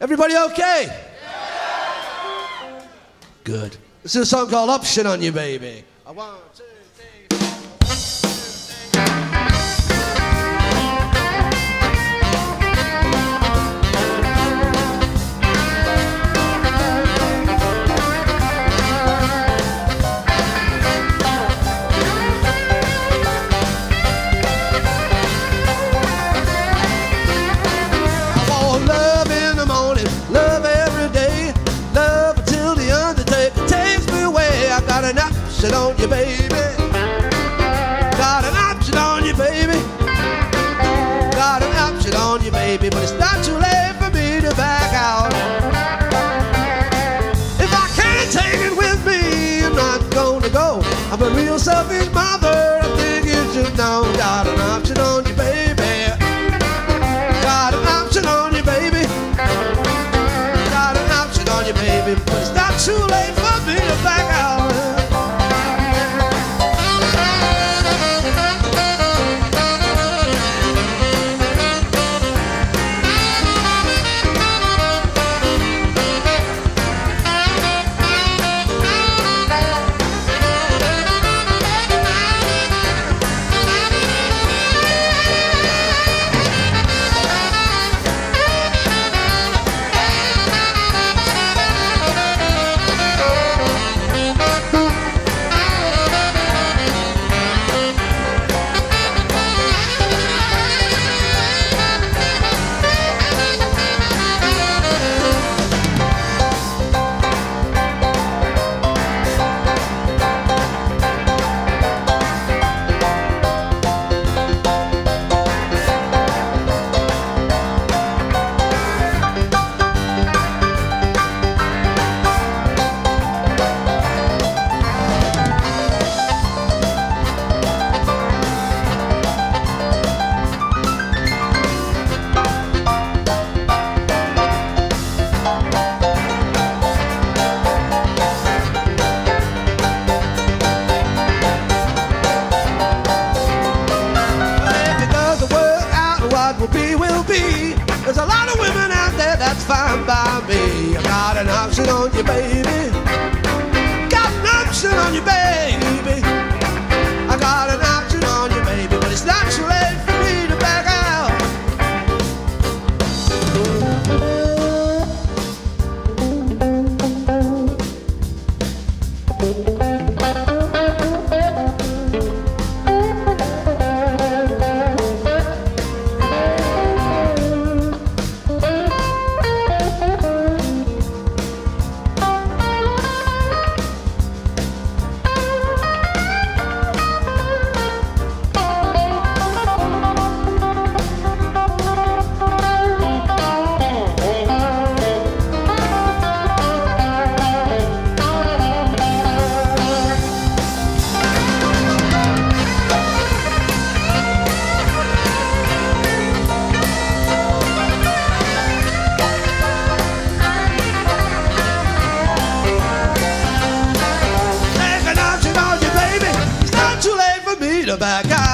Everybody okay? Good. This is a song called Option on You, baby. A got an option on you, baby. Got an option on you, baby. Got an option on you, baby, but it's not too late for me to back out. If I can't take it with me, I'm not gonna go. I'm a real selfish mother. I think you should know. Got an option on you, baby. Got an option on you, baby. Got an option on you, baby. But it's not too late will be, will be. There's a lot of women out there that's fine by me. I got an option on you, baby. to back out.